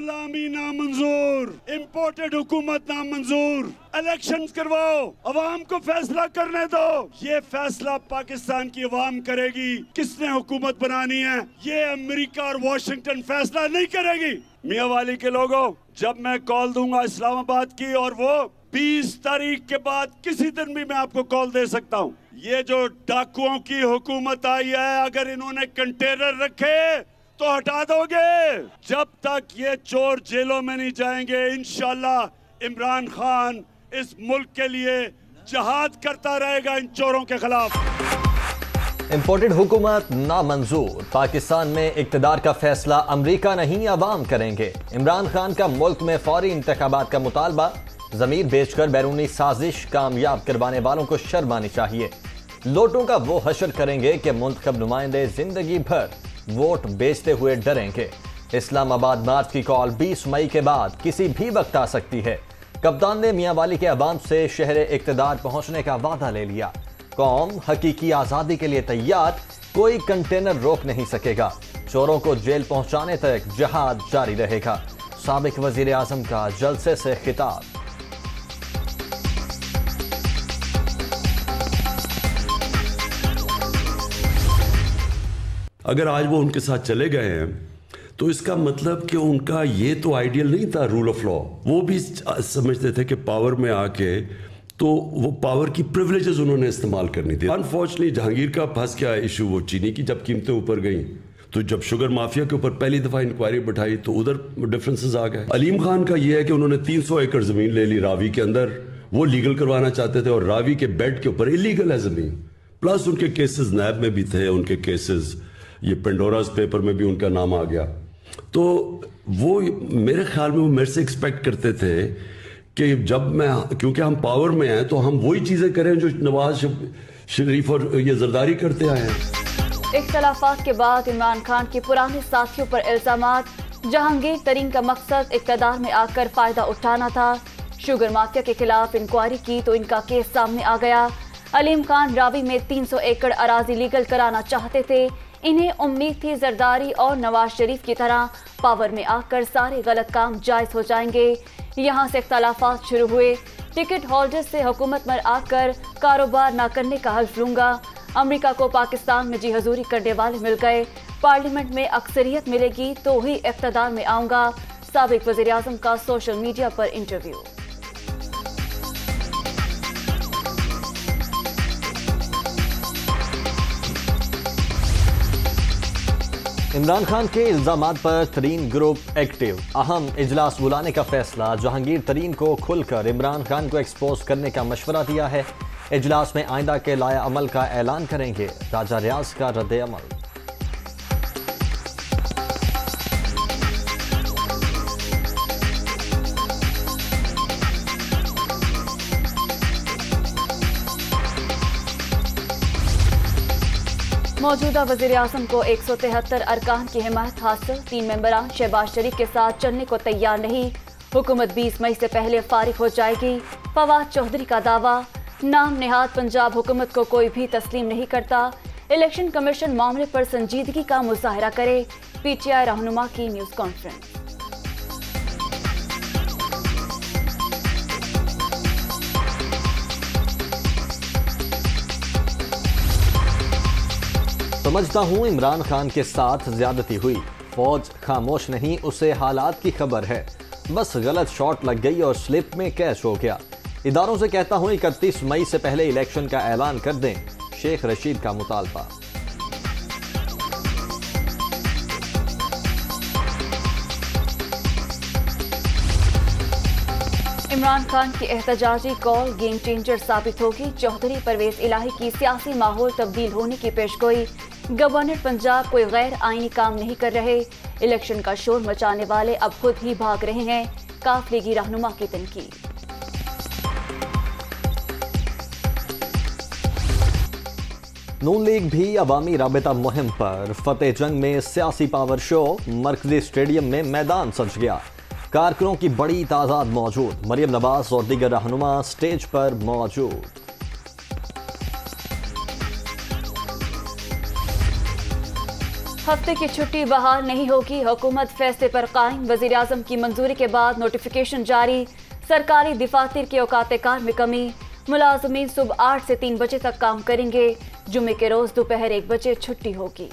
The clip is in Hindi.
गुलामी नामंजूर इम्पोर्टेड हुकूमत नामंजूर। इलेक्शन करवाओ, अवाम को फैसला करने दो। ये फैसला पाकिस्तान की अवाम करेगी। किसने हुकूमत बनानी है? ये अमेरिका और वॉशिंगटन फैसला नहीं करेगी। मियाँ वाली के लोगों, जब मैं कॉल दूँगा इस्लामाबाद की और वो 20 तारीख के बाद किसी दिन भी मैं आपको कॉल दे सकता हूँ। ये जो डाकुओं की हुकूमत आई है, अगर इन्होंने कंटेनर रखे तो हटा दोगे। जब तक ये चोर जेलों में नहीं जाएँगे, इंशाल्लाह इमरान खान इस मुल्क के लिए जहाद करता रहेगा इन चोरों के खिलाफ। इम्पोर्टेड हुकूमत नामंजूर। पाकिस्तान में इकतदार का फैसला अमरीका नहीं आवाम करेंगे। इमरान खान का मुल्क में फौरी इंतबात का मुतालबा। जमीर बेचकर बैरूनी साजिश कामयाब करवाने वालों को शर्म आनी चाहिए। लोटों का वो हशर करेंगे कि मुंतब नुमाइंदे ज़िंदगी भर। वोट बेचते हुए डरेंगे। इस्लामाबाद मार्च की कॉल 20 मई के बाद किसी भी वक्त आ सकती है। कप्तान ने मियाँ वाली के अवाम से शहर इकतदार पहुँचने का वादा ले लिया। कौम हकीकी आज़ादी के लिए तैयार, कोई कंटेनर रोक नहीं सकेगा। चोरों को जेल पहुँचाने तक जहाद जारी रहेगा। सबक वज़ीर आज़म का जलसे से खिताब। अगर आज वो उनके साथ चले गए हैं तो इसका मतलब कि उनका ये तो आइडियल नहीं था रूल ऑफ़ लॉ वो भी समझते थे कि पावर में आके तो वो पावर की प्रिविलेजेस उन्होंने इस्तेमाल करनी थी। अनफॉर्चुनेटली जहांगीर का फंस गया इशू वो चीनी की, जब कीमतें ऊपर गई तो जब शुगर माफिया के ऊपर पहली दफ़ा इंक्वायरी बैठाई तो उधर डिफरेंसेस आ गए। अलीम खान का ये है कि उन्होंने 300 एकड़ ज़मीन ले ली रावी के अंदर। वो लीगल करवाना चाहते थे और रावी के बेड के ऊपर इलीगल है ज़मीन। प्लस उनके केसेस नैब में भी थे, उनके केसेस ये पेंडोरास पेपर में भी उनका नाम आ गया। तो वो, मेरे ख्याल में वो मेरे से एक्सपेक्ट करते थे कि जब मैं, क्योंकि हम पावर में हैं तो हम वही चीज़ें करें जो नवाज़ शरीफ और ये जरदारी करते आए हैं। इख्तलाफात के बाद इमरान खान के पुराने साथियों पर इल्ज़ाम जहांगीर तरीन का मकसद इकतदार में आकर फ़ायदा उठाना था। शुगर माफिया के खिलाफ इंक्वायरी की तो इनका केस सामने आ गया। अलीम खान रावी में 300 एकड़ अराजी लीगल कराना चाहते थे। इन्हें उम्मीद थी जरदारी और नवाज़ शरीफ की तरह पावर में आकर सारे गलत काम जायज़ हो जाएँगे। यहाँ से अख्तलाफात शुरू हुए। टिकट होल्डर से हुकूमत में आकर कारोबार न करने का हल्फ लूँगा। अमरीका को पाकिस्तान में जी हजूरी करने वाले मिल गए। पार्लियामेंट में अक्सरियत मिलेगी तो ही इकतदार में आऊँगा। सबक वजी अजम का सोशल मीडिया पर इंटरव्यू। इमरान खान के इल्ज़ाम पर तरीन ग्रुप एक्टिव। अहम इजलास बुलाने का फैसला, जहांगीर तरीन को खुलकर इमरान खान को एक्सपोज करने का मशवरा दिया है। इजलास में आइंदा के लाया अमल का ऐलान करेंगे। राजा रियाज का रद्द अमल। मौजूदा वज़ीर अजम को एक सौ तिहत्तर अरकान की हिमायत हासिल। तीन मेम्बरान शहबाज शरीफ के साथ चलने को तैयार नहीं। हुकूमत 20 मई से पहले फारिग हो जाएगी। फवाद चौधरी का दावा, नाम नेहाद पंजाब हुकूमत को कोई भी तस्लीम नहीं करता। इलेक्शन कमीशन मामले पर संजीदगी का मुजाहरा करे। पीटीआई रहनुमा की न्यूज़ कॉन्फ्रेंस। समझता हूँ, इमरान खान के साथ ज्यादती हुई। फौज खामोश नहीं, उसे हालात की खबर है। बस गलत शॉट लग गई और स्लिप में कैश हो गया। इदारों से कहता हूँ, इकतीस मई से पहले इलेक्शन का ऐलान कर दें, शेख रशीद का मुतालबा। इमरान खान की एहतजाजी कॉल गेम चेंजर साबित होगी। चौधरी परवेज इलाही की सियासी माहौल तब्दील होने की पेशगोई। गवर्नर पंजाब कोई गैर आईनी काम नहीं कर रहे। इलेक्शन का शोर मचाने वाले अब खुद ही भाग रहे हैं। काफले की रहनुमा की तनकीद। नून लीग भी अवामी रबता मुहिम पर। फतेह जंग में सियासी पावर शो, मरकजी स्टेडियम में मैदान सज गया। कारकुनों की बड़ी तादाद मौजूद। मरियम नवाज़ और दीगर रहनुमा स्टेज पर मौजूद। हफ़्ते की छुट्टी बहाल नहीं होगी। हुकूमत फैसले पर कायम। वज़ीर आज़म की मंजूरी के बाद नोटिफिकेशन जारी। सरकारी दफातर के औकात कार में कमी। मुलाजमीन सुबह आठ से तीन बजे तक काम करेंगे। जुमे के रोज दोपहर एक बजे छुट्टी होगी।